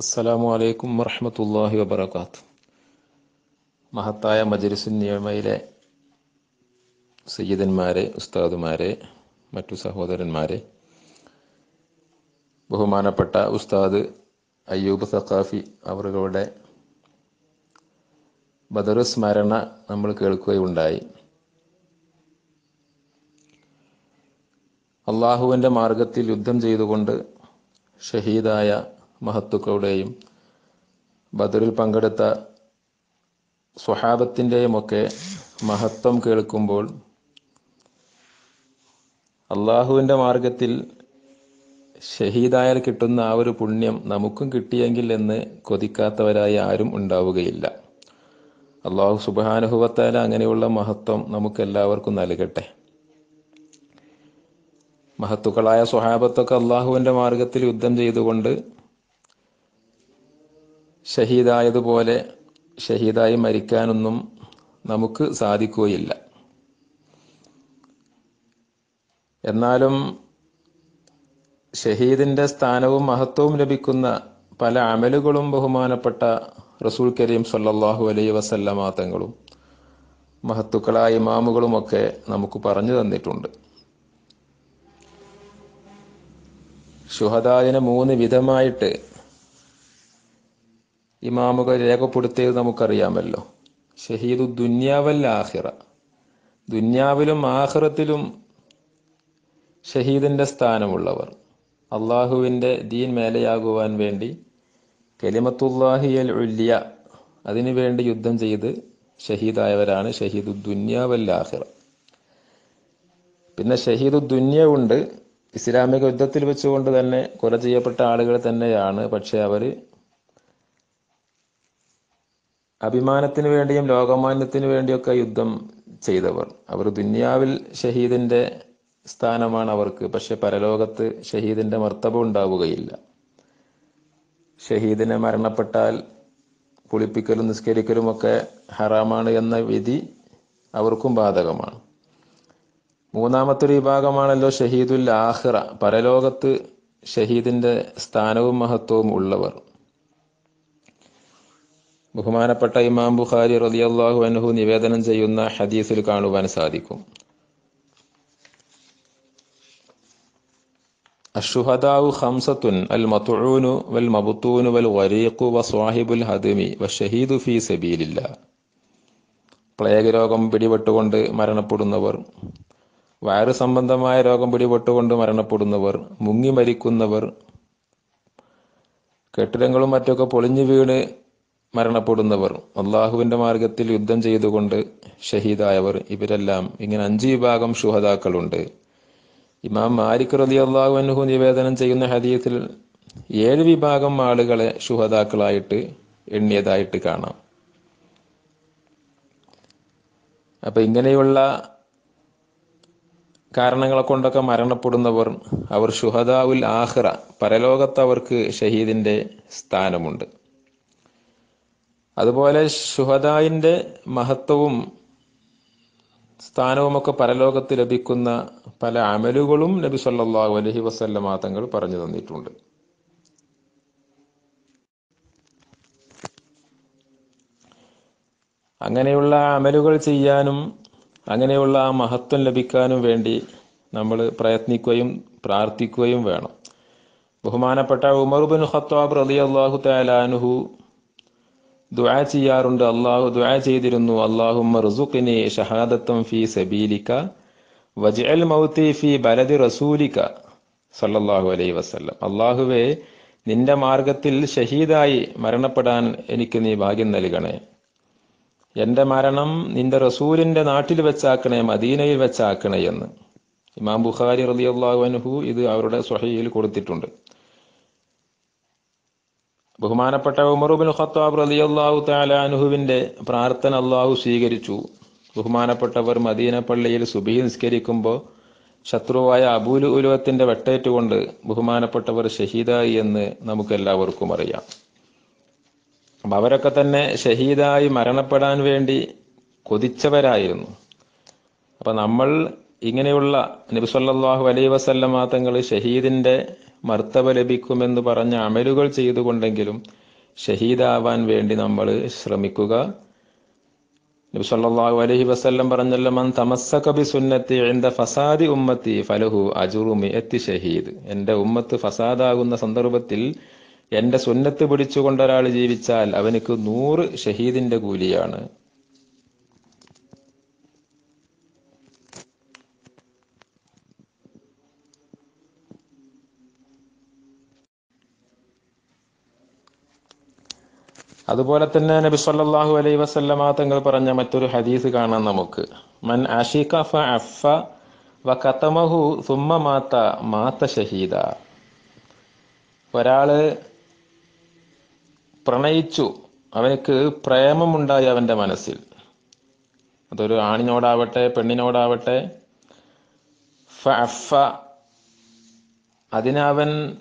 അസ്സലാമു അലൈക്കും വറഹമത്തല്ലാഹി വബർക്കാത്ത് മഹത്തായ മജലിസുൻ നിയമയിലെ സയ്യിദന്മാരെ ഉസ്താദുമാരെ മറ്റു സഹോദരന്മാരെ ബഹുമാനപ്പെട്ട ഉസ്താദ് അയ്യൂബ് സഖാഫി അവറുകളുടെ ബദറു സ്മരണ നമ്മൾ കേൾക്കുകയുണ്ടായി. അള്ളാഹുവിന്റെ മാർഗത്തിൽ യുദ്ധം ചെയ്തുകൊണ്ട് ഷഹീദായ മഹത്തുക്കളുടെയും ബദറിൽ പങ്കെടുത്ത സ്വഹാബത്തിന്റെയും ഒക്കെ മഹത്വം കേൾക്കുമ്പോൾ അള്ളാഹുവിന്റെ മാർഗത്തിൽ ഷഹീദായാൽ കിട്ടുന്ന ആ ഒരു പുണ്യം നമുക്കും കിട്ടിയെങ്കിൽ എന്ന് കൊതിക്കാത്തവരായി ആരും ഉണ്ടാവുകയില്ല. അള്ളാഹു സുബാനുഭവത്താൽ അങ്ങനെയുള്ള മഹത്വം നമുക്കെല്ലാവർക്കും നൽകട്ടെ. മഹത്തുക്കളായ സ്വഹാബത്തൊക്കെ അള്ളാഹുവിന്റെ മാർഗത്തിൽ യുദ്ധം ചെയ്തുകൊണ്ട് ഷഹീദായതുപോലെ ഷഹീദായി മരിക്കാനൊന്നും നമുക്ക് സാധിക്കുകയില്ല. എന്നാലും ഷഹീദിന്റെ സ്ഥാനവും മഹത്വവും ലഭിക്കുന്ന പല അമലുകളും ബഹുമാനപ്പെട്ട റസൂൽ കരീം സല്ലാഹു അലൈ വസല്ലമാ തങ്ങളും മഹത്തുക്കളായ ഇമാമുകളുമൊക്കെ നമുക്ക് പറഞ്ഞു തന്നിട്ടുണ്ട്. ഷുഹദാദിനെ മൂന്ന് വിധമായിട്ട് ഇമാമുകൾ രേഖപ്പെടുത്തിയത് നമുക്കറിയാമല്ലോ. ഷഹീദു ദുന്യാവൽ ആഹിറ ദുന്യാവിലും ആഹിറത്തിലും ഷഹീദിന്റെ സ്ഥാനമുള്ളവർ. അള്ളാഹുവിന്റെ ദീൻ മേലയാകുവാൻ വേണ്ടി കലിമത്തുല്ലാഹിയൽ ഉല്യ അതിനു വേണ്ടി യുദ്ധം ചെയ്ത് ഷഹീദായവരാണ് ഷഹീദു ദുന്യാവൽ ആഹിറ പിന്നെ ഷഹീദു ദുന്യ ഉണ്ട്. ഇസ്ലാമിക യുദ്ധത്തിൽ വെച്ചുകൊണ്ട് തന്നെ കൊല ചെയ്യപ്പെട്ട ആളുകൾ തന്നെയാണ്. പക്ഷേ അവർ അഭിമാനത്തിന് വേണ്ടിയും ലോകമാന്യത്തിന് വേണ്ടിയൊക്കെ യുദ്ധം ചെയ്തവർ. അവർ ദുന്യാവിൽ ഷഹീദിന്റെ സ്ഥാനമാണ് അവർക്ക്. പക്ഷെ പരലോകത്ത് ഷഹീദിന്റെ മർത്തബ ഉണ്ടാവുകയില്ല. ഷഹീദിനെ മരണപ്പെട്ടാൽ കുളിപ്പിക്കലും നിസ്കരിക്കലും ഒക്കെ ഹറാമാണ് എന്ന വിധി അവർക്കും ബാധകമാണ്. മൂന്നാമത്തൊരു വിഭാഗമാണല്ലോ ഷഹീദുൽ ആഹിറ പരലോകത്ത് ഷഹീദിന്റെ സ്ഥാനവും മഹത്വവും ഉള്ളവർ. ബഹുമാനപ്പെട്ട ഇമാം ബുഖാരി റളിയല്ലാഹു അൻഹു നിവേദനം ചെയ്യുന്ന ഹദീസിൽ കാണുവാൻ സാധിക്കും. അഷുഹദാവു ഹംസത്തുൻ അൽ മത്ഊനു വൽ മബുത്തൂനു വൽ വരീഖു വ സ്വാഹിബുൽ ഹദമി ഷഹീദു ഫീ സബീലില്ല. പ്ലേഗ് രോഗം പിടിപെട്ടുകൊണ്ട് മരണപ്പെടുന്നവർ വയറു സംബന്ധമായ രോഗം പിടിപെട്ടുകൊണ്ട് മരണപ്പെടുന്നവർ മുങ്ങി മരിക്കുന്നവർ കെട്ടിടങ്ങളും മറ്റൊക്കെ പൊളിഞ്ഞു വീണ് മരണപ്പെടുന്നവർ അള്ളാഹുവിന്റെ മാർഗത്തിൽ യുദ്ധം ചെയ്തുകൊണ്ട് ഷഹീദായവർ ഇവരെല്ലാം ഇങ്ങനെ അഞ്ച് വിഭാഗം ഷുഹദാക്കളുണ്ട്. ഇമാം മാലിക് റലി അള്ളാഹു അനുഹു നിവേദനം ചെയ്യുന്ന ഹദീത്തിൽ ഏഴ് വിഭാഗം ആളുകളെ ഷുഹദാക്കളായിട്ട് എണ്ണിയതായിട്ട് കാണാം. അപ്പൊ ഇങ്ങനെയുള്ള കാരണങ്ങളെ കൊണ്ടൊക്കെ മരണപ്പെടുന്നവർ അവർ ഷുഹദാവുൽ ആഹ്റ പരലോകത്ത് അവർക്ക് ഷഹീദിന്റെ സ്ഥാനമുണ്ട്. അതുപോലെ ഷുഹദായിന്റെ മഹത്വവും സ്ഥാനവുമൊക്കെ പരലോകത്ത് ലഭിക്കുന്ന പല അമലുകളും നബി സല്ലല്ലാഹു അലഹി വസല്ലമ തങ്ങൾ പറഞ്ഞു തന്നിട്ടുണ്ട്. അങ്ങനെയുള്ള അമലുകൾ ചെയ്യാനും അങ്ങനെയുള്ള ആ മഹത്വം ലഭിക്കാനും വേണ്ടി നമ്മൾ പ്രയത്നിക്കുകയും പ്രാർത്ഥിക്കുകയും വേണം. ബഹുമാനപ്പെട്ട ഉമർ ബിൻ ഖത്താബ് റളിയല്ലാഹു തആല അൻഹു ദുആ ചെയ്യാറുണ്ട്. അള്ളാഹു ദുആ ചെയ്തിരുന്നു. അള്ളാഹുമ്മ റുസുഖിനി ഷഹാദത്തം ഫീ സബീലിക്ക വജഅൽ മൗത്തി ഫി ബലദി റസൂലിക്ക സല്ലല്ലാഹു അലൈഹി വസല്ലം. അള്ളാഹുവേ നിന്റെ മാർഗത്തിൽ ഷഹീദായി മരണപ്പെടാൻ എനിക്ക് നീ ഭാഗ്യം നൽകണേ. എന്റെ മരണം നിന്റെ റസൂലിന്റെ നാട്ടിൽ വെച്ചാക്കണേ മദീനയിൽ വെച്ചാക്കണേ എന്ന്. ഇമാം ബുഖാരി റളിയല്ലാഹു അൻഹു ഇത് അവരുടെ സ്വഹീയിൽ കൊടുത്തിട്ടുണ്ട്. ബഹുമാനപ്പെട്ട ഉമറുബിൻ ഖത്താബ് റളിയല്ലാഹു തആല താലാനുഹുവിന്റെ പ്രാർത്ഥന അള്ളാഹു സ്വീകരിച്ചു. ബഹുമാനപ്പെട്ടവർ മദീന പള്ളിയിൽ സുബഹി നിസ്കരിക്കുമ്പോൾ ശത്രുവായ അബൂലു ഉലുവത്തിന്റെ വെട്ടേറ്റുകൊണ്ട് ബഹുമാനപ്പെട്ടവർ ഷഹീദായി എന്ന് നമുക്ക് എല്ലാവർക്കും അറിയാം. അപ്പം അവരൊക്കെ തന്നെ ഷഹീദായി മരണപ്പെടാൻ വേണ്ടി കൊതിച്ചവരായിരുന്നു. അപ്പം നമ്മൾ ഇങ്ങനെയുള്ള നബി സല്ലല്ലാഹു അലൈഹി വസല്ലമ തങ്ങൾ ഷഹീദിന്റെ മർത്തബ ലഭിക്കുമെന്ന് പറഞ്ഞ അമലുകൾ ചെയ്തുകൊണ്ടെങ്കിലും ഷഹീദാവാൻ വേണ്ടി നമ്മൾ ശ്രമിക്കുക. നബി സല്ലല്ലാഹു അലൈഹി വസല്ലം പറഞ്ഞല്ലോ മൻ തമസ്സക ബി സുന്നത്തി ഇൻദ ഫസാദി ഉമ്മത്തി ഫലഹു അജുറു മിഅത്തി ഷഹീദ്. എന്റെ ഉമ്മത്ത് ഫസാദാകുന്ന സന്ദർഭത്തിൽ എന്റെ സുന്നത്ത് പിടിച്ചുകൊണ്ട് ഒരാൾ ജീവിച്ചാൽ അവനക്ക് നൂറ് ഷഹീദിന്റെ കൂലിയാണ്. അതുപോലെ തന്നെ നബി സല്ലല്ലാഹു അലൈഹി വസല്ലമ തങ്ങൾ പറഞ്ഞ മറ്റൊരു ഹദീസ് കാണാം നമുക്ക്. മൻ അഷിക ഫ അഫ വ കതമഹു സുമ്മ മാത്ത മാത്ത ഷഹീദ. ഒരാൾ പ്രണയിച്ചു. അവനക്ക് പ്രേമമുണ്ടായി അവന്റെ മനസ്സിൽ. അതൊരു ആണിനോടാവട്ടെ പെണ്ണിനോടാവട്ടെ. ഫ അഫ അതിനവൻ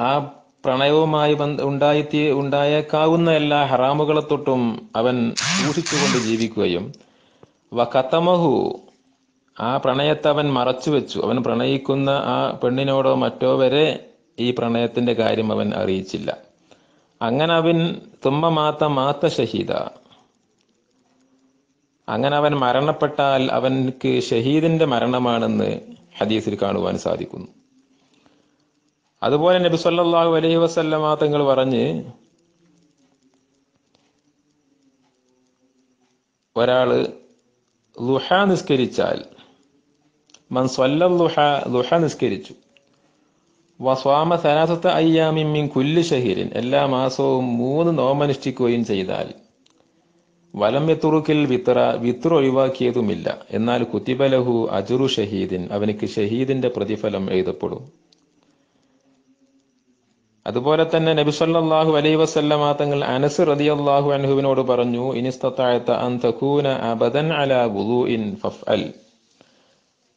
ആ പ്രണയവുമായി ഉണ്ടായി ഉണ്ടായേക്കാവുന്ന എല്ലാ ഹറാമുകളെ തൊട്ടും അവൻ സൂക്ഷിച്ചുകൊണ്ട് ജീവിക്കുകയും വകത്തമഹു ആ പ്രണയത്തെ അവൻ മറച്ചു വെച്ചു അവൻ പ്രണയിക്കുന്ന ആ പെണ്ണിനോടോ മറ്റോ വരെ ഈ പ്രണയത്തിന്റെ കാര്യം അവൻ അറിയിച്ചില്ല. അങ്ങനെ അവൻ തുമ്മ മാത്ത മാത്ത ഷഹീദ. അങ്ങനെ അവൻ മരണപ്പെട്ടാൽ അവൻക്ക് ഷഹീദിന്റെ മരണമാണെന്ന് ഹദീസിൽ കാണുവാൻ സാധിക്കുന്നു. അതുപോലെ നബി സല്ലല്ലാഹു അലൈഹി വസല്ലമ തങ്ങൾ പറഞ്ഞ് ഒരാൾ ലുഹ നിസ്കരിച്ചാൽ മൻ ലുഹ ലുഹ നിസ്കരിച്ചു. വസ്വാമ സനാസത്ത അയ്യാമിൻ മിൻ കുല്ലി ഷഹീരിൻ എല്ലാ മാസവും മൂന്ന് നോമനുഷ്ഠിക്കുകയും ചെയ്താൽ വലം വെത്തുറുക്കിൽ വിത്ര വിത്ര ഒഴിവാക്കിയതുമില്ല. എന്നാൽ കുത്തിബലഹു അജുറു ഷഹീദിൻ അവനിക്ക് ഷഹീദിന്റെ പ്രതിഫലം എഴുതപ്പെടും. അതുപോലെ തന്നെ നബി സല്ലല്ലാഹു അലൈഹി വസല്ലമ തങ്ങൾ അനസ് റളിയല്ലാഹു അൻഹുവിനോട് പറഞ്ഞു ഇനിസ്തതഅത അൻ തകൂന അലാ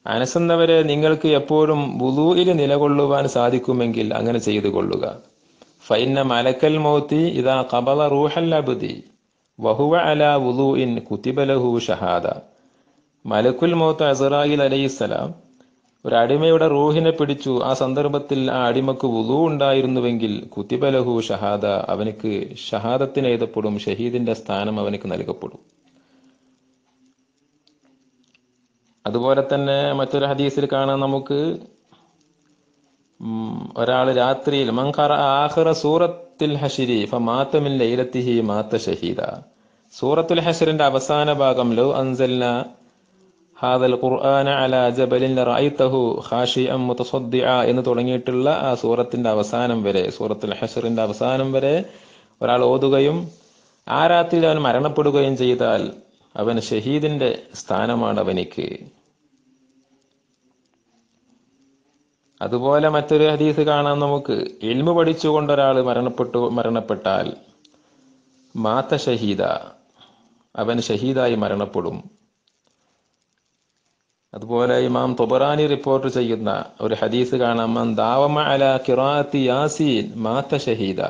അനസ് എന്നവരെ നിങ്ങൾക്ക് എപ്പോഴും വുളൂഇൽ നിലകൊള്ളുവാൻ സാധിക്കുമെങ്കിൽ അങ്ങനെ ചെയ്തു കൊള്ളുക. ഫൈന മലക്കൽ മൗത്തി ഇദാ ഖബല റൂഹൽ അബ്ദി വഹുവ അലാ വുളൂഇൻ കുതിബ ലഹു ഷഹാദ. മലക്കുൽ മൗത്ത് അലൈഹി അലൈഹിസ്സലാം അടിമയുടെ റൂഹിനെ പിടിച്ചു. ആ സന്ദർഭത്തിൽ ആ അടിമക്ക് വുളു ഉണ്ടായിരുന്നുവെങ്കിൽ കുത്തിബലഹു ഷഹാദ അവനക്ക് ഷഹാദത്തിന് എഴുതപ്പെടും ഷഹീദിന്റെ സ്ഥാനം അവനക്ക് നൽകപ്പെടും. അതുപോലെ തന്നെ മറ്റൊരു ഹദീസിൽ കാണാൻ നമുക്ക് ഒരാൾ രാത്രിയിൽ മങ്കറ ആഖിറ സൂറത്തിൽ ഹഷിരി ഫമാത്തമിൻ ലൈലത്തിഹി മാത്ത ഷഹീദ. സൂറത്തുൽ ഹഷറിന്റെ അവസാന ഭാഗം ലോ അൻസൽന ഹാദൽ ഖുർആന അല ജബലിൻ റഅയ്തഹു ഖാഷിഅൻ മുതസദ്ദിഅ എന്ന് തുടങ്ങിയിട്ടുള്ള ആ സൂറത്തിന്റെ അവസാനം വരെ സൂറത്തുൽ ഹഷറിന്റെ അവസാനം വരെ ഒരാൾ ഓതുകയും ആ രാത്രിയിൽ അവൻ മരണപ്പെടുകയും ചെയ്താൽ അവൻ ഷഹീദിന്റെ സ്ഥാനമാണ് അവനിക്ക്. അതുപോലെ മറ്റൊരു ഹദീസ് കാണാം നമുക്ക്. എൽമു പഠിച്ചുകൊണ്ട് ഒരാൾ മരണപ്പെട്ടു മരണപ്പെട്ടാൽ മാത്ത ഷഹീദ അവൻ ഷഹീദായി മരണപ്പെടും. അതുപോലെ ഇമാം തൊബറാനി റിപ്പോർട്ട് ചെയ്യുന്ന ഒരു ഹദീസ് കാണാം. ദാവമ അല കിറാത്തി യാസീൻ മാത്ത ഷഹീദ.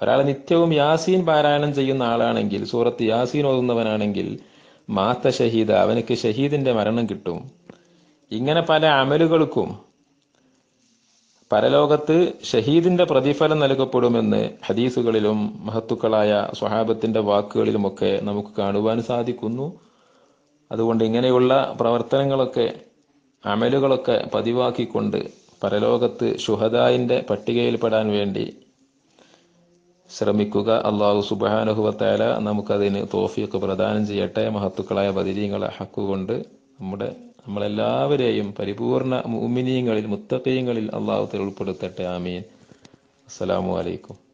ഒരാൾ നിത്യവും യാസീൻ പാരായണം ചെയ്യുന്ന ആളാണെങ്കിൽ സൂറത്ത് യാസീൻ ഓതുന്നവനാണെങ്കിൽ മാത്ത ഷഹീദ അവനക്ക് ഷഹീദിന്റെ മരണം കിട്ടും. ഇങ്ങനെ പല അമലുകൾക്കും പരലോകത്ത് ഷഹീദിന്റെ പ്രതിഫലം നൽകപ്പെടുമെന്ന് ഹദീസുകളിലും മഹത്തുക്കളായ സ്വഹാബത്തിന്റെ വാക്കുകളിലുമൊക്കെ നമുക്ക് കാണുവാൻ സാധിക്കുന്നു. അതുകൊണ്ട് ഇങ്ങനെയുള്ള പ്രവർത്തനങ്ങളൊക്കെ അമലുകളൊക്കെ പതിവാക്കിക്കൊണ്ട് പരലോകത്ത് ഷുഹദായിന്റെ പട്ടികയിൽപ്പെടാൻ വേണ്ടി ശ്രമിക്കുക. അള്ളാഹു സുബാനുഹുബത്തേല നമുക്കതിന് തോഫിയൊക്കെ പ്രദാനം ചെയ്യട്ടെ. മഹത്തുക്കളായ ബദിരീങ്ങളെ ഹക്കുകൊണ്ട് നമ്മുടെ നമ്മളെല്ലാവരെയും പരിപൂർണ മുമിനീങ്ങളിൽ മുത്തക്കീങ്ങളിൽ അള്ളാഹുത്തിൽ ഉൾപ്പെടുത്തട്ടെ ആമീൻ. അസ്സലാമു അലൈക്കും.